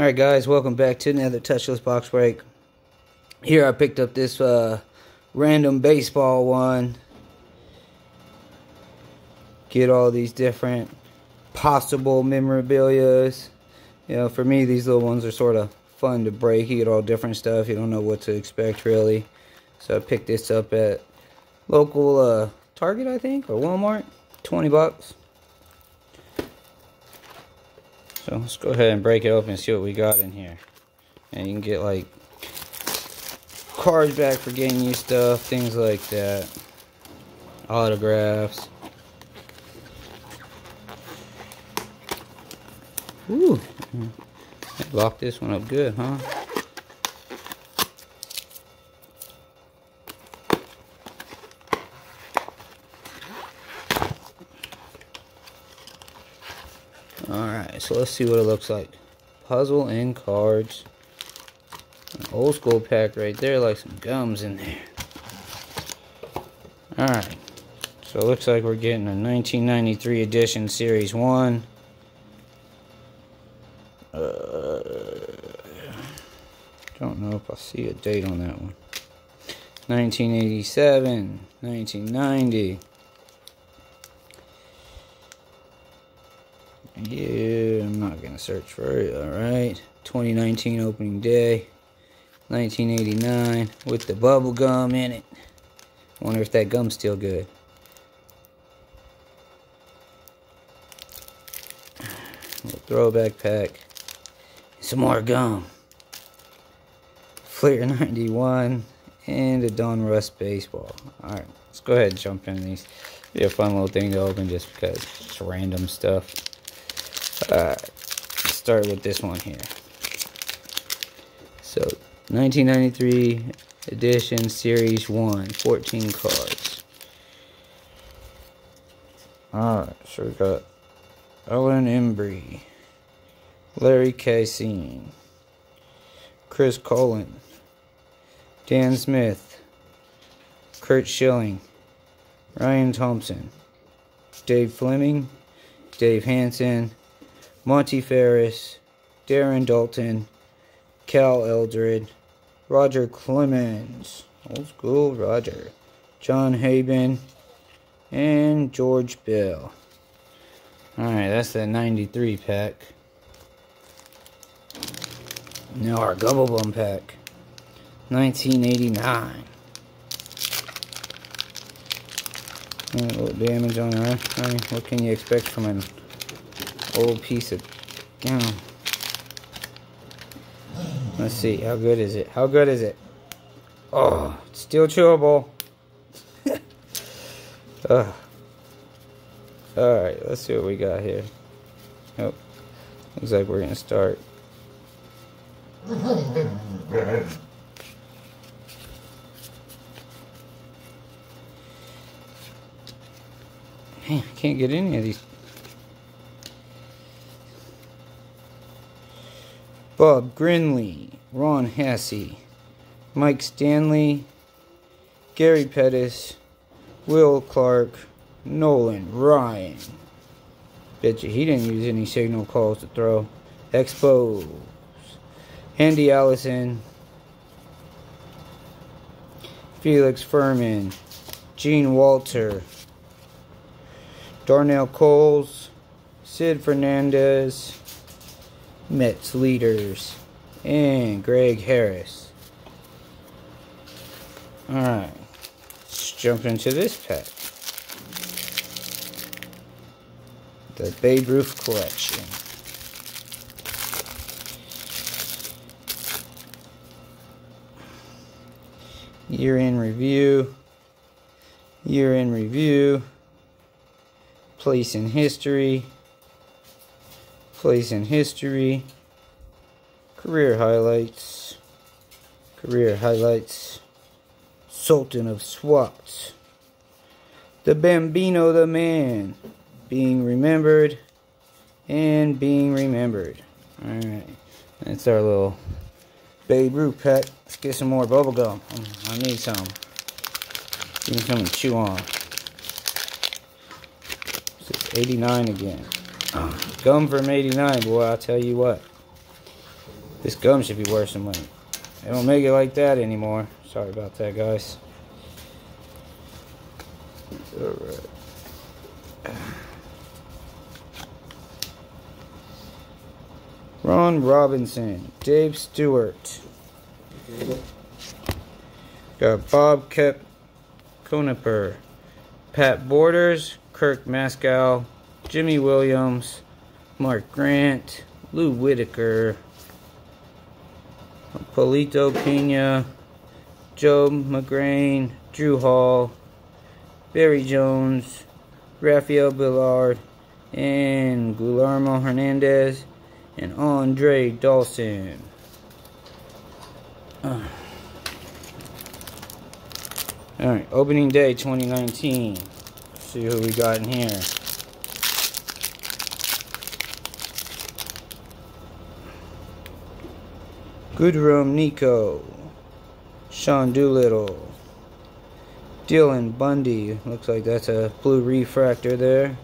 Alright guys, welcome back to another touchless box break. Here I picked up this uh, random baseball one. Get all these different possible memorabilias. You know, for me these little ones are sort of fun to break. You get all different stuff. You don't know what to expect really. So I picked this up at local uh, Target I think or Walmart. 20 bucks. So let's go ahead and break it open and see what we got in here. And you can get like cards back for getting you stuff, things like that. Autographs. Ooh. Mm-hmm. Lock this one up good, huh? Alright, so let's see what it looks like. Puzzle and cards. An old school pack right there, like some gums in there. Alright, so it looks like we're getting a 1993 edition Series 1. Uh, don't know if I see a date on that one. 1987, 1990. Yeah, I'm not going to search for it. Alright. 2019 opening day. 1989 with the bubble gum in it. Wonder if that gum's still good. Little throwback pack. Some more gum. Fleer 91 and a Donruss baseball. Alright, let's go ahead and jump in these. Be a fun little thing to open just because it's random stuff. Uh, start with this one here. So, 1993 edition, series 1, 14 cards. Alright, so we got Alan Embree, Larry Casian, Chris Cullen, Dan Smith, Curt Schilling, Ryan Thompson, Dave Fleming, Dave Hansen, Monty Fariss, Darren Daulton, Cal Eldred, Roger Clemens, old school Roger, John Habyan, and George Bell. Alright, that's the 93 pack. Now our Gubble Bum pack. 1989. A little damage on there. I mean, what can you expect from an old piece of you let's see how good is it? How good is it? Oh it's still chewable. Uh. all right let's see what we got here. Oh looks like we're gonna start. Man, I can't get any of these Bob Grinley, Ron Hassey, Mike Stanley, Gary Pettis, Will Clark, Nolan Ryan. Bet you he didn't use any signal calls to throw. Expos. Andy Allanson. Felix Fermin. Gene Walter. Darnell Coles. Sid Fernandez. Mets leaders, and Greg Harris. Alright, let's jump into this pack. The Babe Ruth Collection. Year in review. Year in review. Place in history place in history, career highlights, career highlights, Sultan of SWAT, the Bambino the Man, being remembered, and being remembered. Alright, that's our little Babe Ruth pack. Let's get some more bubble gum. I need some. Give me something to chew on. This is 89 again. Gum from 89, boy, I'll tell you what. This gum should be worth some money. They don't make it like that anymore. Sorry about that, guys. Alright. Ron Robinson, Dave Stewart. Got Bob Kep Coniper, Pat Borders, Kirk McCaskill, Jimmy Williams, Mark Grant, Lou Whitaker, Polito Pena, Joe Magrane, Drew Hall, Barry Jones, Rafael Belliard, and Guillermo Hernandez, and Andre Dawson. Uh. Alright, opening day 2019. Let's see who we got in here. Goodrum Niko. Sean Doolittle. Dylan Bundy. Looks like that's a blue refractor there.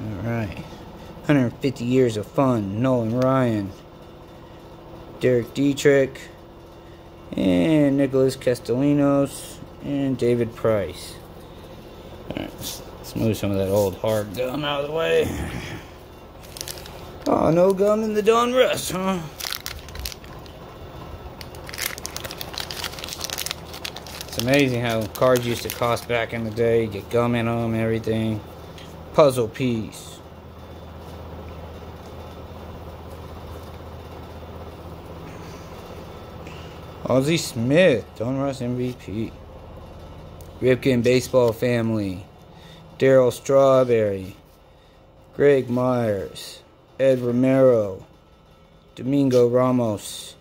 Alright. 150 years of fun. Nolan Ryan. Derek Dietrich. And Nicholas Castellanos. And David Price. Alright, let's move some of that old hard gum out of the way. Oh, no gum in the Donruss, huh? It's amazing how cards used to cost back in the day. Get gum in them, everything. Puzzle piece. Ozzie Smith, Donruss MVP. Ripken Baseball Family. Darryl Strawberry. Greg Myers. Ed Romero, Domingo Ramos,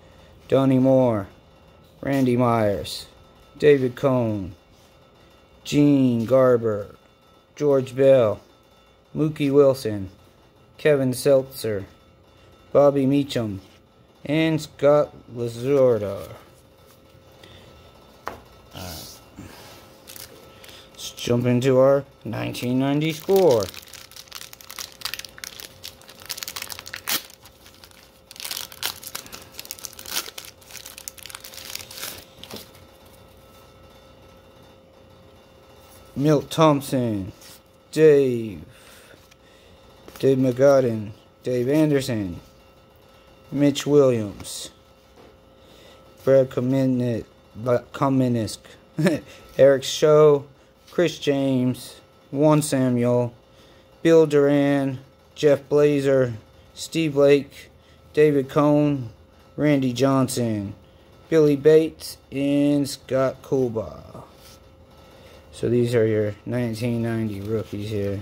Donnie Moore, Randy Myers, David Cone, Gene Garber, George Bell, Mookie Wilson, Kevin Seitzer, Bobby Meacham, and Scott Lazorda. Let's jump into our 1990 score. Milt Thompson, Dave, Dave Magadan, Dave Anderson, Mitch Williams, Brad Komminsk, Eric Show, Chris James, Juan Samuel, Bill Duran, Jeff Blauser, Steve Blake, David Cone, Randy Johnson, Billy Bates, and Scott Coolbaugh. So these are your 1990 rookies here.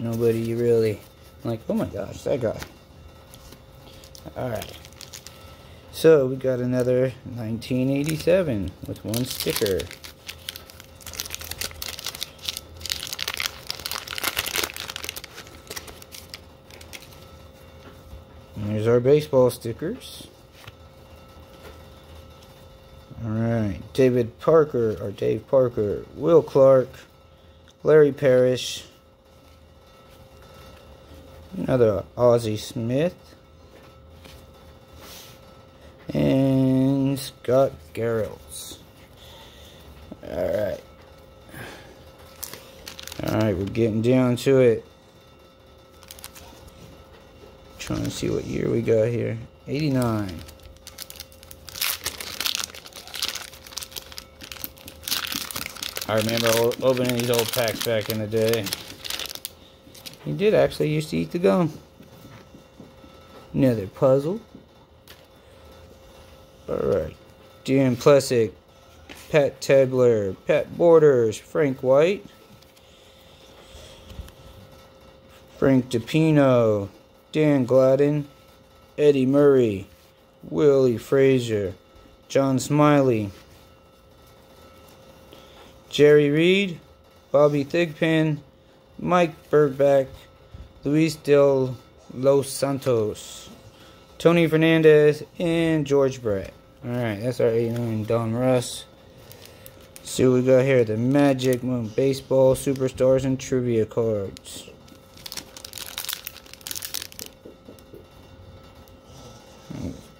Nobody really like, oh my gosh, that guy. Alright. So we got another 1987 with one sticker. And there's our baseball stickers. David Parker, or Dave Parker, Will Clark, Larry Parrish, another Ozzie Smith, and Scott Garrelts. Alright. Alright, we're getting down to it. Trying to see what year we got here. 89. I remember opening these old packs back in the day. He did actually used to eat the gum. Another puzzle. Alright. Dan Plesac, Pat Tabler, Pat Borders, Frank White, Frank DiPino, Dan Gladden, Eddie Murray, Willie Fraser, John Smiley, Jerry Reed, Bobby Thigpen, Mike Birkbeck, Luis Del Los Santos, Tony Fernandez, and George Brett. Alright, that's our 89 Donruss. see what we got here. The Magic Moon Baseball Superstars and Trivia Cards.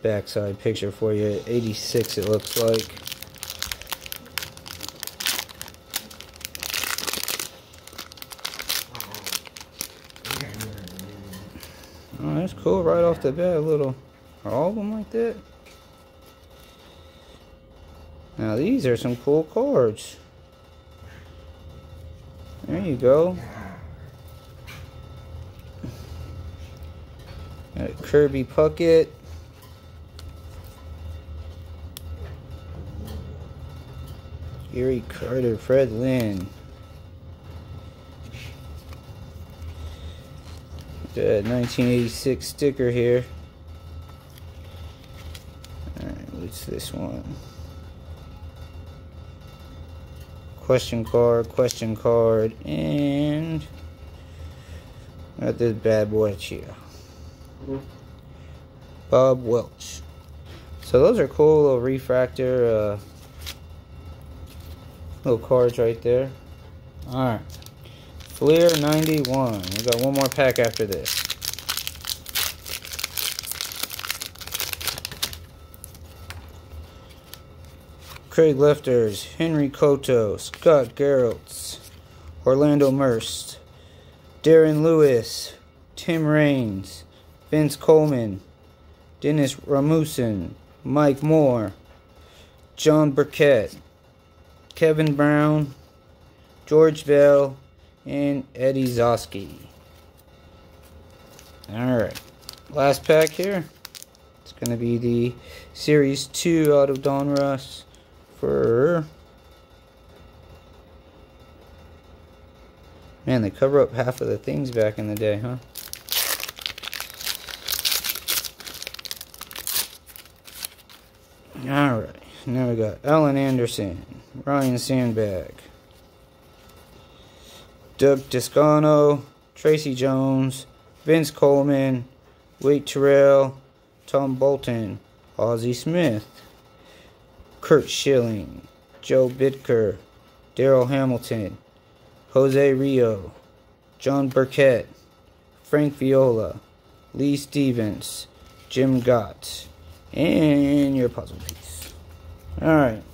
Backside picture for you. 86 it looks like. Oh, that's cool right off the bat. A little, them like that. Now these are some cool cards. There you go. Got Kirby Puckett. Gary Carter, Fred Lynn. The 1986 sticker here. Alright, what's this one? Question card, question card, and got this bad boy here. Bob Welch. So those are cool little refractor uh, little cards right there. Alright. Fleer 91. We got one more pack after this. Craig Lefferts, Henry Cotto, Scott Garrelts, Orlando Merst, Darren Lewis, Tim Raines, Vince Coleman, Dennis Rasmussen, Mike Moore, John Burkett, Kevin Brown, George Bell, and Eddie Zosky. Alright, last pack here. It's going to be the Series 2 out of Donruss for... Man, they cover up half of the things back in the day, huh? Alright, now we got Allan Anderson, Ryne Sandberg, Doug Toscano, Tracy Jones, Vince Coleman, Wade Terrell, Tom Bolton, Ozzie Smith, Curt Schilling, Joe Bidker, Darryl Hamilton, Jose Rio, John Burkett, Frank Viola, Lee Stevens, Jim Gott, and your puzzle piece. Alright.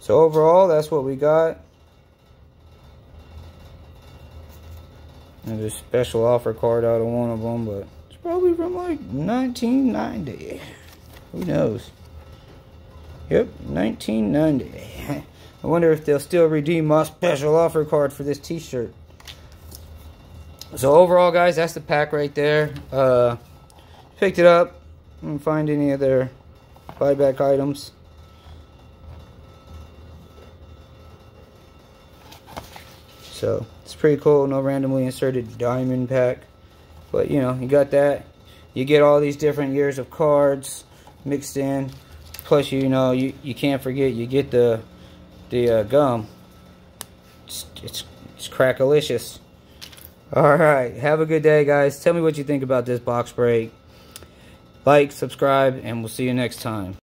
So overall, that's what we got. There's a special offer card out of one of them, but it's probably from like 1990. Who knows? Yep, 1990. I wonder if they'll still redeem my special offer card for this t-shirt. So overall, guys, that's the pack right there. Uh, picked it up. Didn't find any other buyback items. So it's pretty cool. No randomly inserted diamond pack. But you know, you got that. You get all these different years of cards mixed in. Plus, you know, you, you can't forget you get the the uh, gum. It's, it's, it's crackalicious. Alright, have a good day, guys. Tell me what you think about this box break. Like, subscribe, and we'll see you next time.